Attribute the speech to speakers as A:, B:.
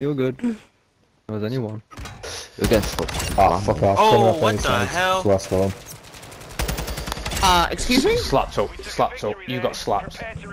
A: You're good. Was anyone?
B: You're getting fucked.
C: Ah, fuck off.
D: Oh, what the hell?
C: Last one.
E: Uh, excuse me?
F: Slapped up, slapped up. You got slapped.